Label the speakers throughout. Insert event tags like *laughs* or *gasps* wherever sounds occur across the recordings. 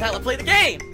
Speaker 1: is how I play the game!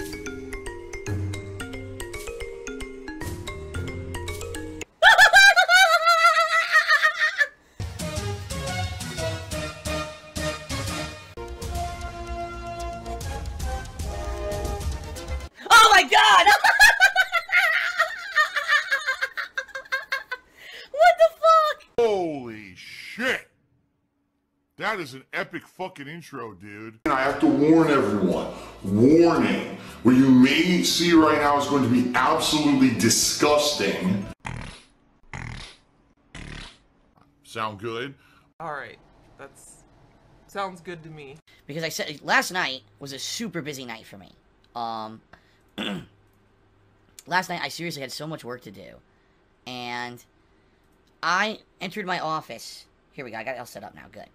Speaker 2: Epic fucking intro, dude.
Speaker 3: And I have to warn everyone. Warning. What you may see right now is going to be absolutely disgusting.
Speaker 2: Sound good?
Speaker 4: Alright, that's... Sounds good to me.
Speaker 1: because I said last night was a super busy night for me. Um, *clears throat* last night I seriously had so much work to do, and I entered my office. Here we go. I got it all set up now. Good.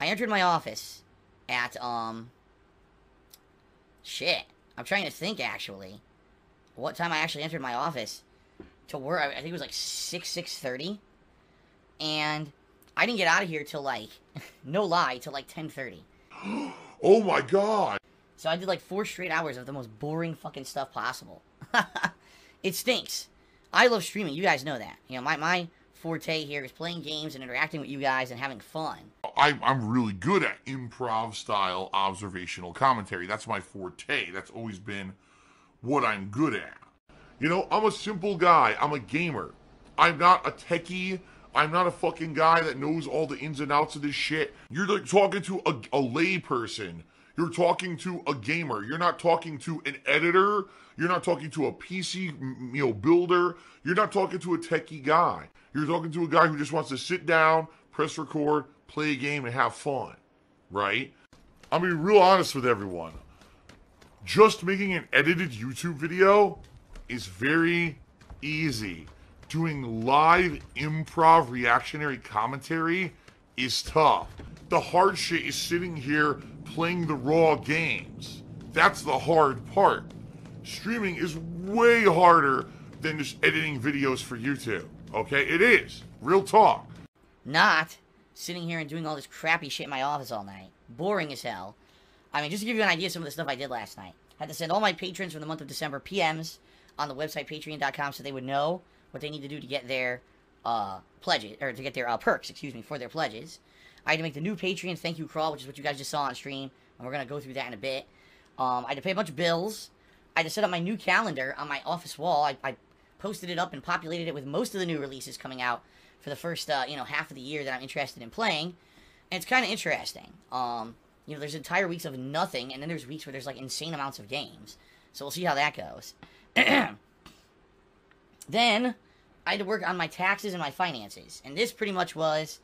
Speaker 1: I entered my office at um. Shit. I'm trying to think actually, what time I actually entered my office to work. I think it was like six six thirty, and I didn't get out of here till like, *laughs* no lie, till like ten thirty. *gasps*
Speaker 2: Oh my god!
Speaker 1: So I did like four straight hours of the most boring fucking stuff possible. *laughs* it stinks. I love streaming. You guys know that. You know, my, my forte here is playing games and interacting with you guys and having fun.
Speaker 2: I, I'm really good at improv style observational commentary. That's my forte. That's always been what I'm good at. You know, I'm a simple guy. I'm a gamer. I'm not a techie. I'm not a fucking guy that knows all the ins and outs of this shit. You're like talking to a, a lay person. You're talking to a gamer. You're not talking to an editor. You're not talking to a PC, you know, builder. You're not talking to a techie guy. You're talking to a guy who just wants to sit down, press record, play a game, and have fun, right? I'm gonna be real honest with everyone. Just making an edited YouTube video is very easy. Doing live improv reactionary commentary is tough. The hard shit is sitting here playing the raw games. That's the hard part. Streaming is way harder than just editing videos for YouTube. Okay? It is. Real talk.
Speaker 1: Not sitting here and doing all this crappy shit in my office all night. Boring as hell. I mean, just to give you an idea of some of the stuff I did last night. I had to send all my patrons from the month of December PMs on the website patreon.com so they would know what they need to do to get their uh, pledges, or to get their uh, perks, excuse me, for their pledges. I had to make the new Patreon thank you crawl, which is what you guys just saw on stream, and we're going to go through that in a bit. Um, I had to pay a bunch of bills. I had to set up my new calendar on my office wall. I, I posted it up and populated it with most of the new releases coming out for the first, uh, you know, half of the year that I'm interested in playing. And it's kind of interesting. Um, you know, there's entire weeks of nothing, and then there's weeks where there's, like, insane amounts of games. So we'll see how that goes. *clears throat* then, I had to work on my taxes and my finances. And this pretty much was,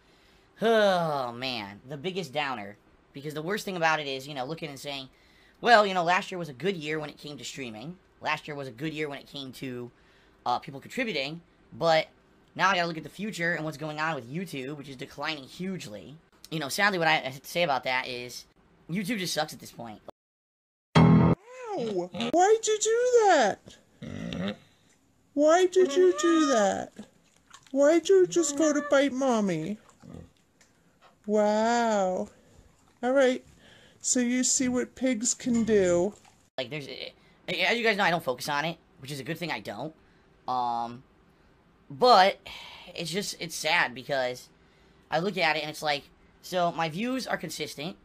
Speaker 1: oh, man, the biggest downer. Because the worst thing about it is, you know, looking and saying, well, you know, last year was a good year when it came to streaming. Last year was a good year when it came to uh, people contributing. But now I gotta look at the future and what's going on with YouTube, which is declining hugely. You know, sadly, what I have to say about that is YouTube just sucks at this point.
Speaker 5: Ow! Why'd you do that? Why did you do that? Why'd you just go to bite mommy? Wow. Alright, so you see what pigs can do.
Speaker 1: Like, there's, as you guys know, I don't focus on it, which is a good thing I don't. Um, but it's just it's sad because I look at it and it's like, so my views are consistent.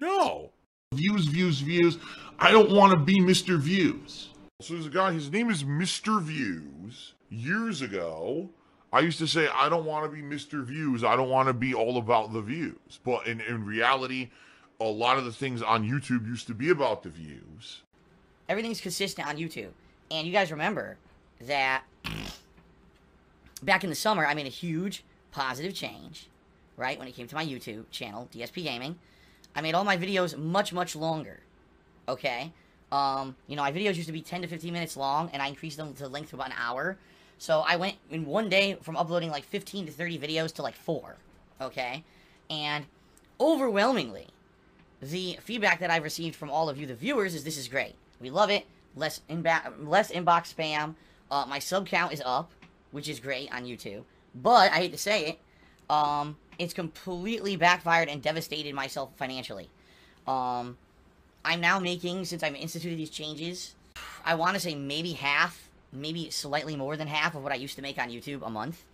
Speaker 2: No. Views, views, views. I don't want to be Mr. Views. So there's a guy, his name is Mr. Views. Years ago, I used to say, I don't want to be Mr. Views. I don't want to be all about the views. But in, in reality, a lot of the things on YouTube used to be about the views.
Speaker 1: Everything's consistent on YouTube. And you guys remember that *clears throat* back in the summer, I made a huge positive change, right? When it came to my YouTube channel, DSP Gaming. I made all my videos much, much longer, okay? Um, you know, my videos used to be 10 to 15 minutes long, and I increased them to length of about an hour. So I went in one day from uploading like 15 to 30 videos to like four, okay? And overwhelmingly, the feedback that I've received from all of you, the viewers, is this is great. We love it. Less inba- less inbox spam. Uh, my sub count is up, which is great on YouTube. But I hate to say it, um, it's completely backfired and devastated myself financially. Um, I'm now making, since I've instituted these changes, I want to say maybe half, maybe slightly more than half of what I used to make on YouTube a month.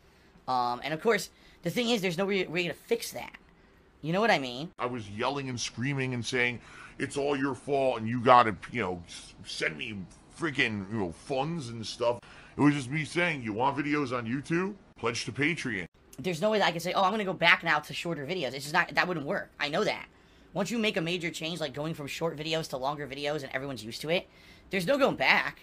Speaker 1: Um, and of course, the thing is, there's no way, way to fix that. You know what I mean?
Speaker 2: I was yelling and screaming and saying, it's all your fault and you gotta, you know, send me freaking, you know, funds and stuff. It was just me saying, you want videos on YouTube? Pledge to Patreon.
Speaker 1: There's no way that I can say, oh, I'm going to go back now to shorter videos. It's just not, that wouldn't work. I know that. Once you make a major change, like going from short videos to longer videos and everyone's used to it, there's no going back.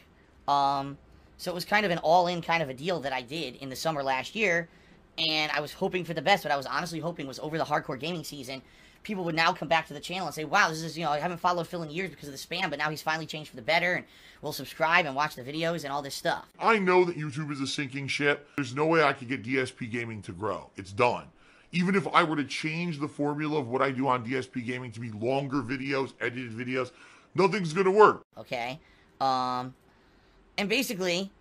Speaker 1: Um, so it was kind of an all-in kind of a deal that I did in the summer last year, and I was hoping for the best. What I was honestly hoping was over the hardcore gaming season, people would now come back to the channel and say, "Wow, this is you know I haven't followed Phil in years because of the spam, but now he's finally changed for the better, and will subscribe and watch the videos and all this stuff."
Speaker 2: I know that YouTube is a sinking ship. There's no way I could get DSP Gaming to grow. It's done. Even if I were to change the formula of what I do on DSP Gaming to be longer videos, edited videos, nothing's gonna work.
Speaker 1: okay um and basically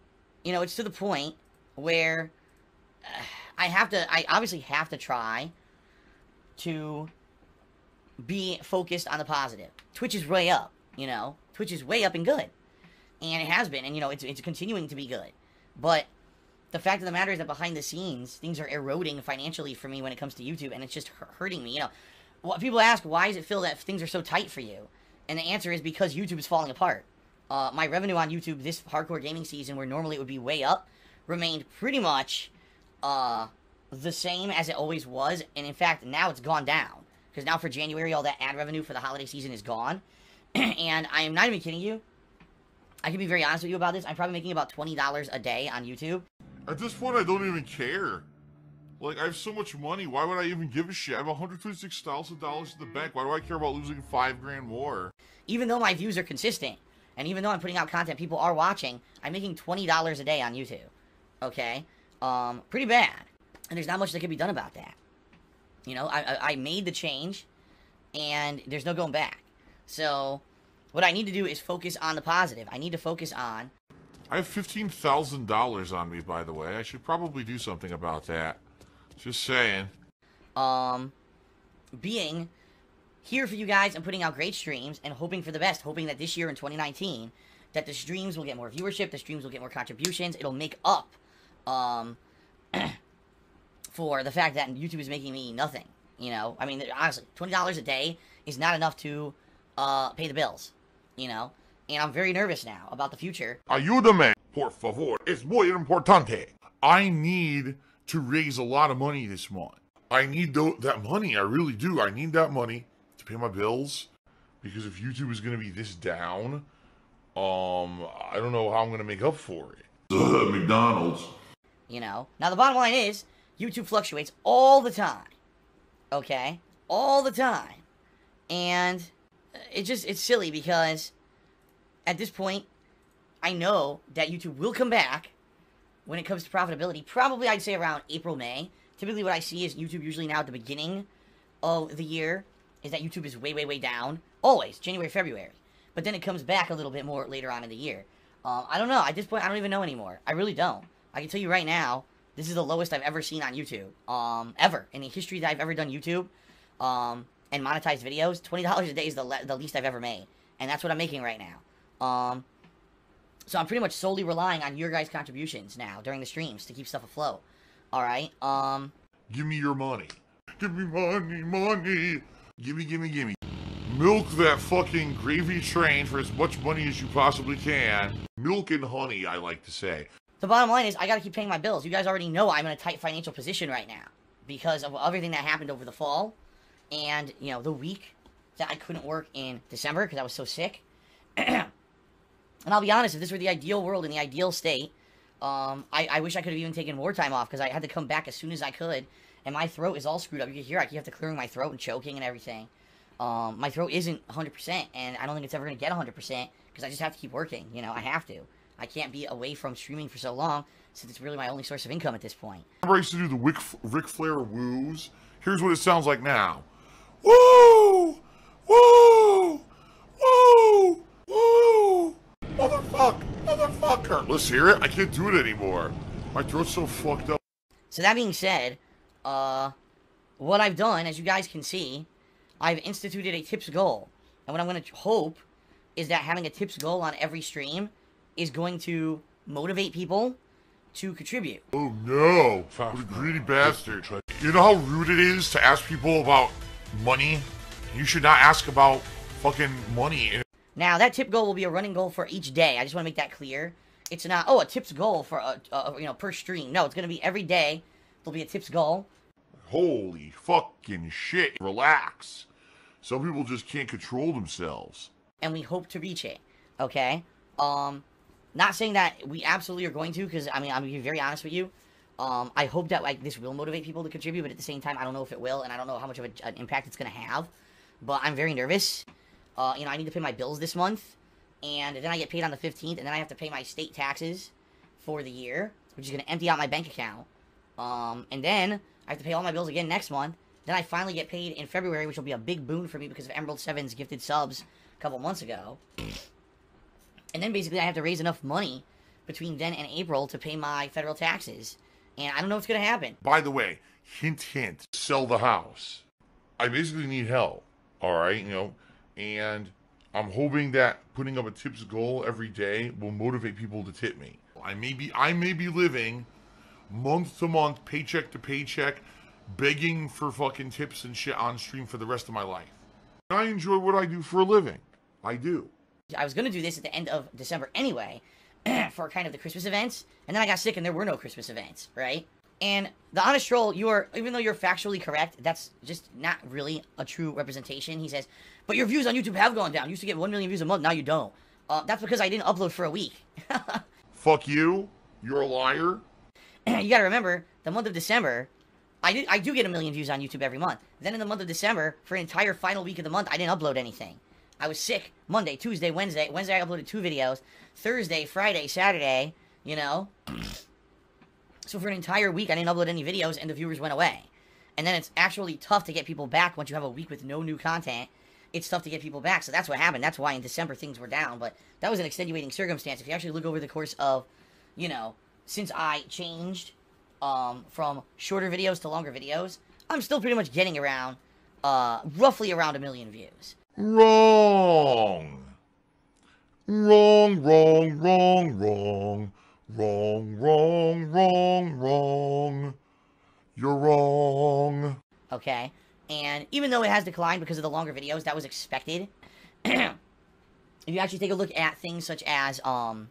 Speaker 1: you know it's to the point where uh, i have to i obviously have to try to be focused on the positive. Twitch is way up you know? Twitch is way up and good. And it has been and you know it's, it's continuing to be good. But the fact of the matter is that behind the scenes things are eroding financially for me when it comes to youtube and it's just hurting me. You know what people ask why does it feel that things are so tight for you? And the answer is because youtube is falling apart uh, my revenue on youtube this hardcore gaming season where normally it would be way up remained pretty much uh, the same as it always was and in fact now it's gone down because now for january all that ad revenue for the holiday season is gone *clears throat* and i am not even kidding you i can be very honest with you about this i'm probably making about $20 a day on youtube
Speaker 2: At this point, I don't even care. Like, I have so much money. Why would I even give a shit? I have $126,000 in the bank. Why do I care about losing five grand more?
Speaker 1: even though my views are consistent, and even though I'm putting out content people are watching, I'm making twenty dollars a day on YouTube. Okay, um, pretty bad, and there's not much that can be done about that. You know, I, I I made the change, and there's no going back. So, what I need to do is focus on the positive. I need to focus on
Speaker 2: I have $15,000 on me, by the way. I should probably do something about that. Just saying.
Speaker 1: um, being here for you guys and putting out great streams and hoping for the best, hoping that this year in 2019 that the streams will get more viewership, the streams will get more contributions, it'll make up um *clears throat* for the fact that YouTube is making me nothing. You know, I mean, honestly, twenty dollars a day is not enough to uh pay the bills. You know, and I'm very nervous now about the future.
Speaker 2: Ayúdame, por favor. Es muy importante. I need to raise a lot of money this month. I need tho- that money. I really do. I need that money to pay my bills. Because if YouTube is going to be this down, um, I don't know how I'm going to make up for it.
Speaker 3: Ugh, McDonald's.
Speaker 1: You know. Now the bottom line is YouTube fluctuates all the time. Okay? All the time. And it just it's silly because at this point I know that YouTube will come back when it comes to profitability. Probably I'd say around April, May. Typically what I see is YouTube usually now at the beginning of the year is that YouTube is way, way, way down. Always, January, February. But then it comes back a little bit more later on in the year. Um, I don't know. At this point, I don't even know anymore. I really don't. I can tell you right now, this is the lowest I've ever seen on YouTube. Um, ever. In the history that I've ever done YouTube, um, and monetized videos, $20 a day is the, le- the least I've ever made. And that's what I'm making right now. Um, so I'm pretty much solely relying on your guys' contributions now during the streams to keep stuff afloat. Alright, um,
Speaker 2: Give me your money. Give me money, money. Gimme, gimme, gimme. Milk that fucking gravy train for as much money as you possibly can. Milk and honey, I like to say.
Speaker 1: the bottom line is I gotta keep paying my bills. You guys already know I'm in a tight financial position right now because of everything that happened over the fall and, you know, the week that I couldn't work in December because I was so sick. *clears throat* and I'll be honest, if this were the ideal world in the ideal state, um, I, I wish I could have even taken more time off because I had to come back as soon as I could. And my throat is all screwed up. You can hear I keep have to clearing my throat and choking and everything. Um, my throat isn't 100%, and I don't think it's ever going to get 100% because I just have to keep working. You know, I have to. I can't be away from streaming for so long since it's really my only source of income at this point.
Speaker 2: Remember I used to do the Ric, Ric Flair woos? Here's what it sounds like now. Woo! Woo! Woo! Woo! Motherfuck! Motherfucker! Let's hear it. I can't do it anymore. My throat's so fucked up.
Speaker 1: So that being said, uh, what I've done, as you guys can see, I've instituted a tips goal And what I'm going to hope is that having a tips goal on every stream is going to motivate people to contribute.
Speaker 2: Oh no, what a greedy bastard. You know how rude it is to ask people about money? You should not ask about fucking money.
Speaker 1: Now, that tip goal will be a running goal for each day. I just want to make that clear. It's not, oh, a tips goal for, a, a you know, per stream. No, it's going to be every day. There'll be a tips goal.
Speaker 2: Holy fucking shit. Relax. Some people just can't control themselves.
Speaker 1: And we hope to reach it. Okay? Um, not saying that we absolutely are going to, because, I mean, I'm going to be very honest with you. Um, I hope that, like, this will motivate people to contribute, but at the same time, I don't know if it will, and I don't know how much of a, an impact it's going to have. But I'm very nervous. Uh, you know, I need to pay my bills this month, and then I get paid on the 15th, and then I have to pay my state taxes for the year, which is going to empty out my bank account. Um, and then I have to pay all my bills again next month. Then I finally get paid in February, which will be a big boon for me because of Emerald 7's gifted subs a couple months ago. And then basically I have to raise enough money between then and April to pay my federal taxes. And I don't know what's going to happen.
Speaker 2: By the way, hint, hint, sell the house. I basically need help, all right? You know, and I'm hoping that putting up a tips goal every day will motivate people to tip me. I may be I may be living month to month, paycheck to paycheck, begging for fucking tips and shit on stream for the rest of my life. I enjoy what I do for a living. I do.
Speaker 1: I was going to do this at the end of December anyway *clears throat* for kind of the Christmas events, and then I got sick and there were no Christmas events, right? And the honest troll, you are, even though you're factually correct, that's just not really a true representation. He says, but your views on YouTube have gone down. You used to get 1 million views a month, now you don't. Uh, that's because I didn't upload for a week. *laughs*
Speaker 2: Fuck you. You're a liar. *clears throat*
Speaker 1: you gotta remember, the month of December, I do, I do get a million views on YouTube every month. Then in the month of December, for an entire final week of the month, I didn't upload anything. I was sick Monday, Tuesday, Wednesday. Wednesday I uploaded two videos. Thursday, Friday, Saturday, you know. *clears throat* So for an entire week, I didn't upload any videos, and the viewers went away. And then it's actually tough to get people back once you have a week with no new content. It's tough to get people back, so that's what happened. That's why in December things were down, but that was an extenuating circumstance. If you actually look over the course of, you know, since I changed um, from shorter videos to longer videos, I'm still pretty much getting around, uh, roughly around a million views.
Speaker 2: Wrong. Wrong, wrong, wrong, wrong. Wrong, wrong, wrong, wrong. You're wrong.
Speaker 1: Okay? And even though it has declined because of the longer videos, that was expected. *clears throat* if you actually take a look at things such as um,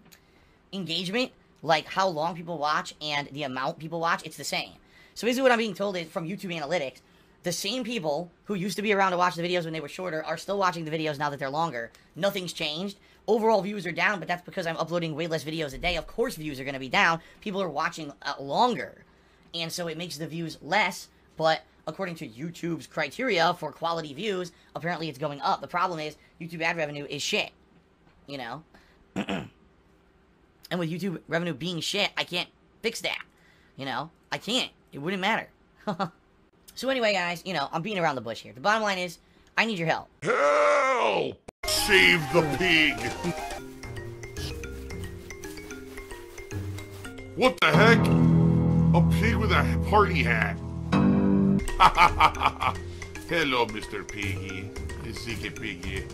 Speaker 1: engagement, like how long people watch and the amount people watch, it's the same. So basically what I'm being told is from YouTube Analytics, the same people who used to be around to watch the videos when they were shorter are still watching the videos now that they're longer. Nothing's changed. Overall views are down, but that's because I'm uploading way less videos a day. Of course views are going to be down. People are watching uh, longer. And so it makes the views less, but according to YouTube's criteria for quality views, apparently it's going up. The problem is YouTube ad revenue is shit. You know? *clears throat* and with YouTube revenue being shit, I can't fix that. You know? I can't. It wouldn't matter. *laughs* so anyway, guys, you know, I'm beating around the bush here. The bottom line is, I need your help.
Speaker 2: Help! Save the pig! What the heck? A pig with a party hat. *laughs* Hello, Mr. Piggy. Ziggy Piggy.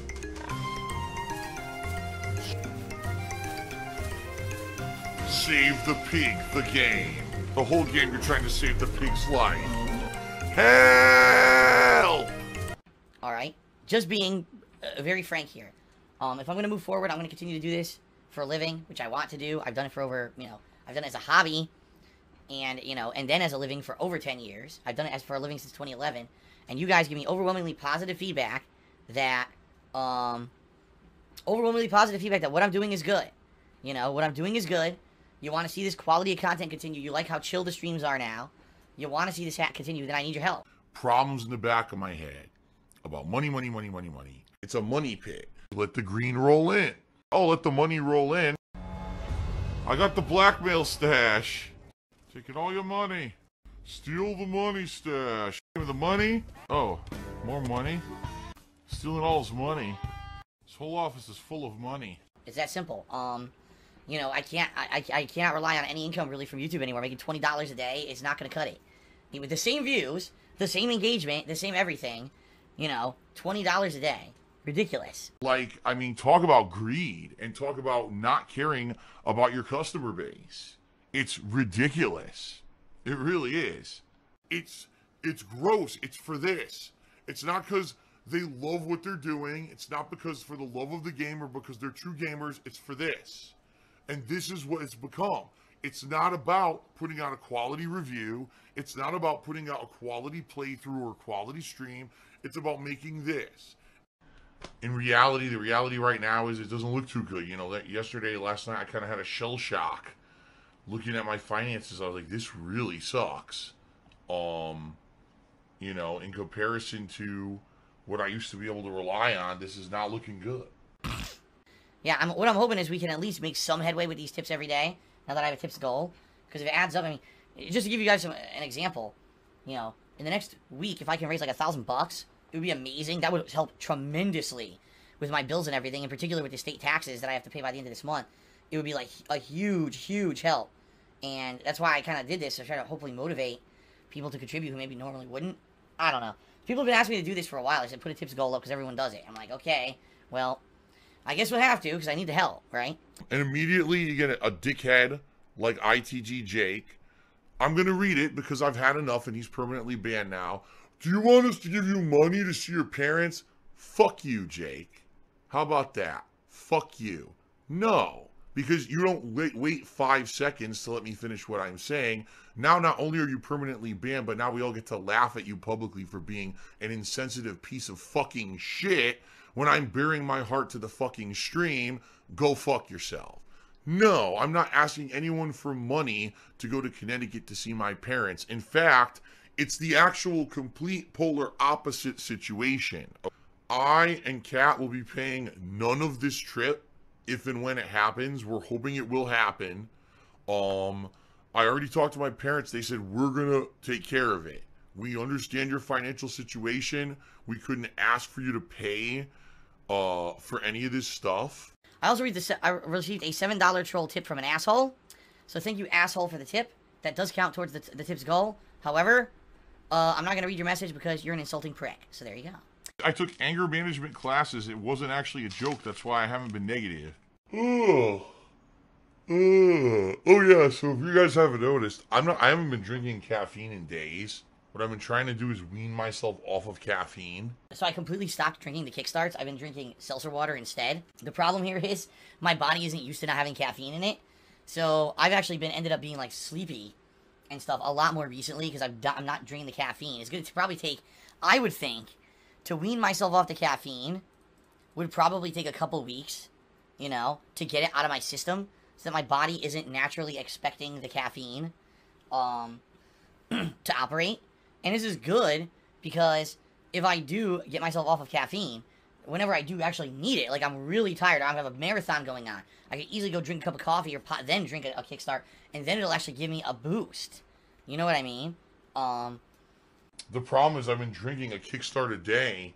Speaker 2: Save the pig, the game. The whole game you're trying to save the pig's life. Help!
Speaker 1: Alright? Just being uh, very frank here. Um, if I'm going to move forward, I'm going to continue to do this for a living, which I want to do. I've done it for over, you know, I've done it as a hobby, and, you know, and then as a living for over 10 years. I've done it as for a living since 2011, and you guys give me overwhelmingly positive feedback that, um, overwhelmingly positive feedback that what I'm doing is good. You know, what I'm doing is good. You want to see this quality of content continue. You like how chill the streams are now. You want to see this hat continue, then I need your help.
Speaker 2: Problems in the back of my head about money, money, money, money, money. It's a money pit. Let the green roll in. Oh, let the money roll in. I got the blackmail stash. Taking all your money. Steal the money stash. The money? Oh, more money? Stealing all his money. This whole office is full of money.
Speaker 1: It's that simple. Um, you know, I can't, I, I, cannot rely on any income really from YouTube anymore. Making twenty dollars a day is not going to cut it. With the same views, the same engagement, the same everything, you know, twenty dollars a day ridiculous.
Speaker 2: Like, I mean, talk about greed and talk about not caring about your customer base. It's ridiculous. It really is. It's it's gross. It's for this. It's not because they love what they're doing. It's not because for the love of the game or because they're true gamers. It's for this. And this is what it's become. It's not about putting out a quality review. It's not about putting out a quality playthrough or quality stream. It's about making this. In reality, the reality right now is it doesn't look too good. You know, that yesterday, last night, I kind of had a shell shock looking at my finances. I was like, this really sucks. Um, you know, in comparison to what I used to be able to rely on, this is not looking good.
Speaker 1: Yeah, I'm, what I'm hoping is we can at least make some headway with these tips every day. Now that I have a tips goal, because if it adds up, I mean, just to give you guys some, an example, you know, in the next week, if I can raise like a thousand bucks, it would be amazing. That would help tremendously with my bills and everything, in particular with the state taxes that I have to pay by the end of this month. It would be like a huge, huge help, and that's why I kind of did this to try to hopefully motivate people to contribute who maybe normally wouldn't. I don't know. People have been asking me to do this for a while. I said put a tips goal up because everyone does it. I'm like, okay, well, I guess we'll have to because I need the help, right?
Speaker 2: And immediately you get a, dickhead like ITG Jake. I'm going to read it because I've had enough and he's permanently banned now. Do you want us to give you money to see your parents? Fuck you, Jake. How about that? Fuck you. No, because you don't wait, wait five seconds to let me finish what I'm saying. Now, not only are you permanently banned, but now we all get to laugh at you publicly for being an insensitive piece of fucking shit when I'm bearing my heart to the fucking stream. Go fuck yourself. No, I'm not asking anyone for money to go to Connecticut to see my parents. In fact, it's the actual complete polar opposite situation. I and Kat will be paying none of this trip if and when it happens. We're hoping it will happen. Um, I already talked to my parents. They said we're gonna take care of it. We understand your financial situation. We couldn't ask for you to pay uh, for any of this stuff.
Speaker 1: I also read this. I received a seven dollar troll tip from an asshole. So thank you, asshole, for the tip. That does count towards the, the tip's goal. However, uh, I'm not gonna read your message because you're an insulting prick. So there you go.
Speaker 2: I took anger management classes. It wasn't actually a joke. That's why I haven't been negative. Oh. Oh, oh yeah. So if you guys haven't noticed, I'm not. I haven't been drinking caffeine in days. What I've been trying to do is wean myself off of caffeine.
Speaker 1: So I completely stopped drinking the kickstarts. I've been drinking seltzer water instead. The problem here is my body isn't used to not having caffeine in it. So I've actually been ended up being like sleepy and stuff a lot more recently because I'm not drinking the caffeine. It's going to probably take, I would think, to wean myself off the caffeine would probably take a couple weeks, you know, to get it out of my system so that my body isn't naturally expecting the caffeine um, *clears throat* to operate. And this is good because if I do get myself off of caffeine, whenever I do actually need it, like I'm really tired, I have a marathon going on, I could easily go drink a cup of coffee or pot, then drink a, a kickstart, and then it'll actually give me a boost. You know what I mean? Um,
Speaker 2: the problem is I've been drinking a kickstart a day,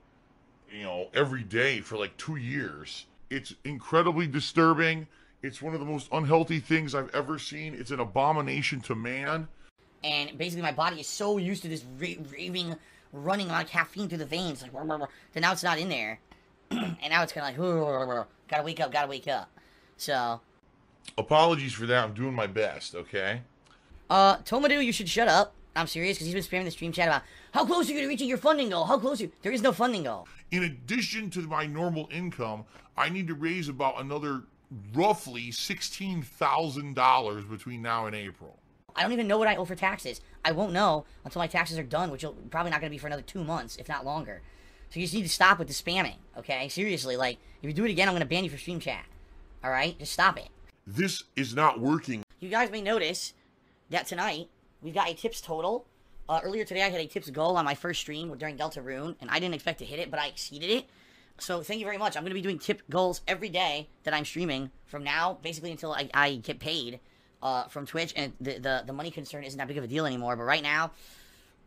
Speaker 2: you know, every day for like two years. It's incredibly disturbing. It's one of the most unhealthy things I've ever seen. It's an abomination to man.
Speaker 1: And basically, my body is so used to this raving, running on caffeine through the veins, like, blah, blah, blah, that now it's not in there. *clears throat* and now it's kind of like, gotta wake up, gotta wake up. So.
Speaker 2: Apologies for that. I'm doing my best, okay?
Speaker 1: Uh, Tomadou, you should shut up. I'm serious because he's been spamming the stream chat about how close are you to reaching your funding goal? How close are you? There is no funding goal.
Speaker 2: In addition to my normal income, I need to raise about another roughly $16,000 between now and April.
Speaker 1: I don't even know what I owe for taxes. I won't know until my taxes are done, which will probably not going to be for another two months, if not longer. So you just need to stop with the spamming, okay? Seriously, like, if you do it again, I'm going to ban you for stream chat. All right? Just stop it.
Speaker 2: This is not working.
Speaker 1: You guys may notice that tonight we've got a tips total. Uh, earlier today, I had a tips goal on my first stream during Deltarune, and I didn't expect to hit it, but I exceeded it. So thank you very much. I'm going to be doing tip goals every day that I'm streaming from now, basically until I, I get paid uh, from Twitch, and the, the, the money concern isn't that big of a deal anymore. But right now,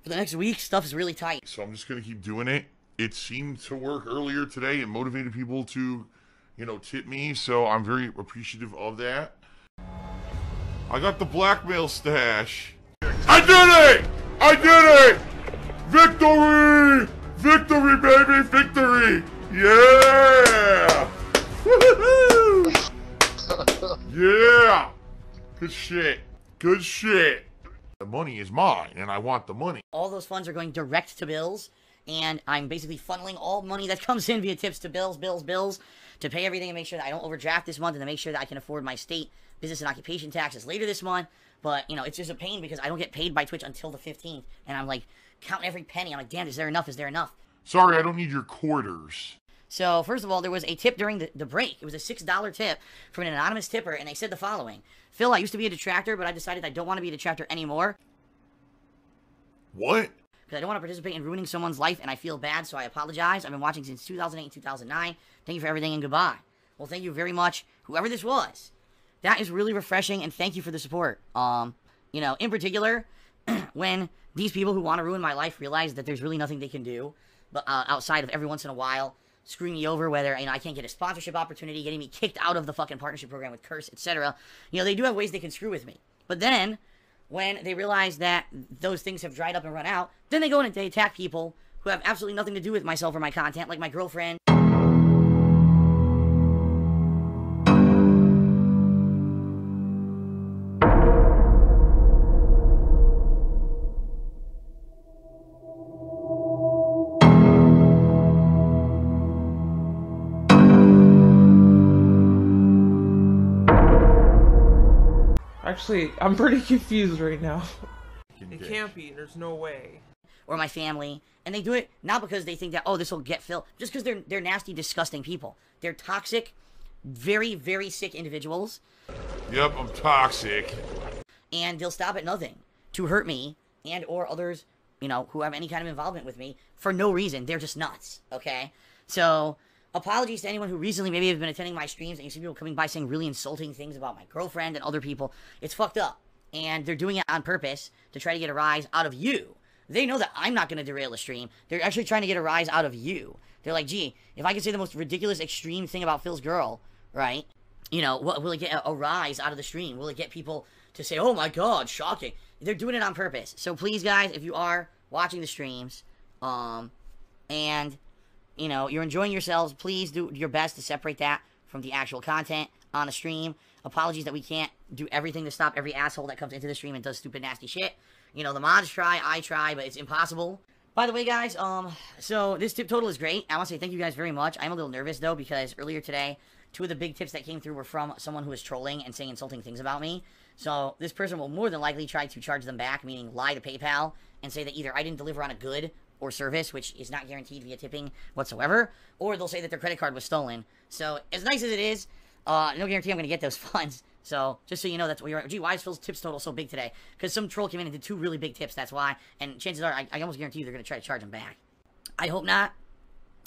Speaker 1: for the next week, stuff is really tight.
Speaker 2: So I'm just to keep doing it. It seemed to work earlier today. It motivated people to, you know, tip me. So I'm very appreciative of that. I got the blackmail stash. I did it! I did it! Victory! Victory, baby! Victory! Yeah! *laughs* Yeah! Good shit. Good shit. The money is mine, and I want the money.
Speaker 1: all those funds are going direct to bills and i'm basically funneling all money that *laughs* comes in via tips to bills bills bills to pay everything and make sure that i don't overdraft this month and to make sure that i can afford my state business and occupation taxes later this month but you know it's just a pain because i don't get paid by twitch until the 15th and i'm like counting every penny i'm like damn is there enough is there enough
Speaker 2: Sorry, I don't need your quarters.
Speaker 1: So first of all, there was a tip during the, the break. It was a six dollar tip from an anonymous tipper, and they said the following: Phil, I used to be a detractor, but I decided I don't want to be a detractor anymore
Speaker 2: What?
Speaker 1: because I don't want to participate in ruining someone's life, and I feel bad, so I apologize. I've been watching since 2008 and 2009. Thank you for everything, and goodbye. Well, thank you very much, whoever this was. That is really refreshing, and thank you for the support. Um, you know, in particular, *clears throat* when these people who want to ruin my life realize that there's really nothing they can do, but uh, outside of every once in a while screwing me over, whether you know I can't get a sponsorship opportunity, getting me kicked out of the fucking partnership program with Curse, etc. You know, they do have ways they can screw with me. But then, when they realize that those things have dried up and run out, then they go in and they attack people who have absolutely nothing to do with myself or my content, like my girlfriend.
Speaker 4: Actually, I'm pretty *laughs* confused right now. It can't be. There's no way.
Speaker 1: or my family, and they do it not because they think that oh this will get Phil, just because they're they're nasty, disgusting people. They're toxic, very very sick individuals,
Speaker 2: Yep, I'm toxic.
Speaker 1: and they'll stop at nothing to hurt me and or others, you know, who have any kind of involvement with me for no reason. They're just nuts. Okay, so apologies to anyone who recently maybe have been attending my streams and you see people coming by saying really insulting things about my girlfriend and other people. It's fucked up, and they're doing it on purpose to try to get a rise out of you. They know that I'm not going to derail the stream. They're actually trying to get a rise out of you. They're like, gee, if I can say the most ridiculous, extreme thing about Phil's girl, right? You know, what, will it get a, a rise out of the stream? Will it get people to say, oh my god, shocking? They're doing it on purpose. So please, guys, if you are watching the streams, um, and you know you're enjoying yourselves, please do your best to separate that from the actual content on the stream. Apologies that we can't do everything to stop every asshole that comes into the stream and does stupid, nasty shit. You know, the mods try, I try, but it's impossible. By the way, guys, um, so this tip total is great. I want to say thank you guys very much. I'm a little nervous though because earlier today, two of the big tips that came through were from someone who was trolling and saying insulting things about me. So this person will more than likely try to charge them back, meaning lie to PayPal and say that either I didn't deliver on a good or service, which is not guaranteed via tipping whatsoever, or they'll say that their credit card was stolen. So as nice as it is, uh, no guarantee I'm going to get those *laughs* funds. So just so you know, that's what you're. Gee, why is Phil's tips total so big today? Because some troll came in and did two really big tips. That's why. And chances are, I, I almost guarantee you they're going to try to charge him back. I hope not.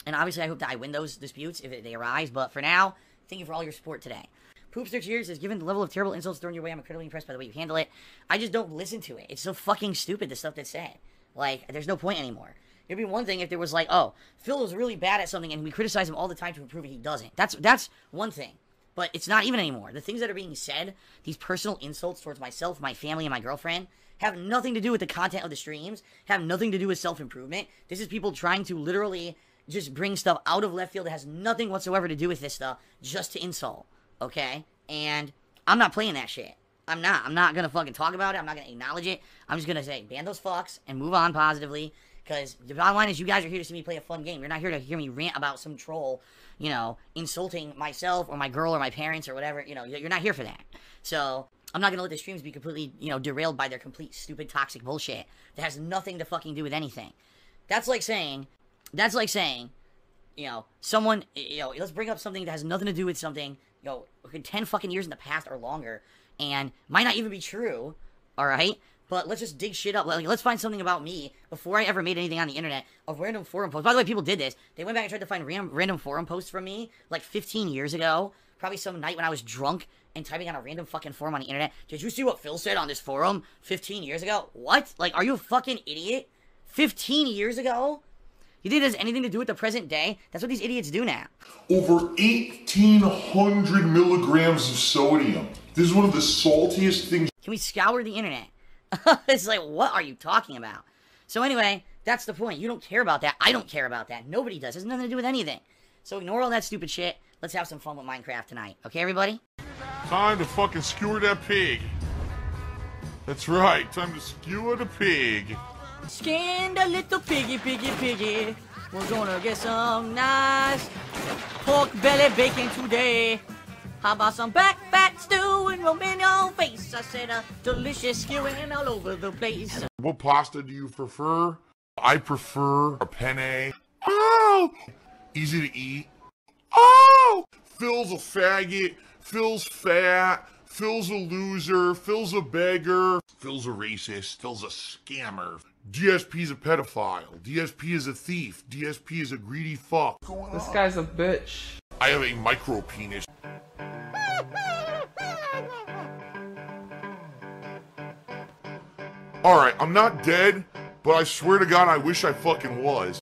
Speaker 1: And obviously, I hope that I win those disputes if they arise. But for now, thank you for all your support today. Poopster Cheers is given the level of terrible insults thrown your way. I'm incredibly impressed by the way you handle it. I just don't listen to it. It's so fucking stupid, the stuff that's said. Like, there's no point anymore. It'd be one thing if there was like, oh, Phil is really bad at something and we criticize him all the time to improve it. He doesn't. That's that's one thing. But it's not even anymore. The things that are being said, these personal insults towards myself, my family, and my girlfriend, have nothing to do with the content of the streams, have nothing to do with self improvement. This is people trying to literally just bring stuff out of left field that has nothing whatsoever to do with this stuff just to insult. Okay? And I'm not playing that shit. I'm not. I'm not gonna fucking talk about it. I'm not gonna acknowledge it. I'm just gonna say ban those fucks and move on positively. Because the bottom line is, you guys are here to see me play a fun game. You're not here to hear me rant about some troll, you know, insulting myself or my girl or my parents or whatever. You know, you're not here for that. So I'm not gonna let the streams be completely, you know, derailed by their complete stupid toxic bullshit that has nothing to fucking do with anything. That's like saying, that's like saying, you know, someone, you know, let's bring up something that has nothing to do with something, know, 10 fucking years in the past or longer, and might not even be true, alright? But let's just dig shit up. Like, let's find something about me before I ever made anything on the internet of random forum posts. By the way, people did this. They went back and tried to find ram- random forum posts from me like 15 years ago. Probably some night when I was drunk and typing on a random fucking forum on the internet. Did you see what Phil said on this forum 15 years ago? What? Like, are you a fucking idiot? 15 years ago? You think it has anything to do with the present day? That's what these idiots do now.
Speaker 3: Over 1,800 milligrams of sodium. This is one of the saltiest things
Speaker 1: Can we scour the internet? *laughs* it's like, what are you talking about? So anyway, that's the point. You don't care about that. I don't care about that. Nobody does. It has nothing to do with anything. So ignore all that stupid shit. Let's have some fun with Minecraft tonight. Okay, everybody?
Speaker 2: Time to fucking skewer that pig. That's right. Time to skewer the pig.
Speaker 1: Skinned a little piggy, piggy, piggy. We're gonna get some nice pork belly bacon today. How about some back fat stew and your face? I said a delicious skewing all over the place.
Speaker 2: What pasta do you prefer? I prefer a penne. Oh! Easy to eat. Oh! Phil's a faggot. Phil's fat. Phil's a loser. Phil's a beggar. Phil's a racist. Phil's a scammer. DSP's a pedophile. DSP is a thief. DSP is a greedy fuck.
Speaker 4: This guy's a bitch.
Speaker 2: I have a micro penis. Alright, I'm not dead, but I swear to God, I wish I fucking was.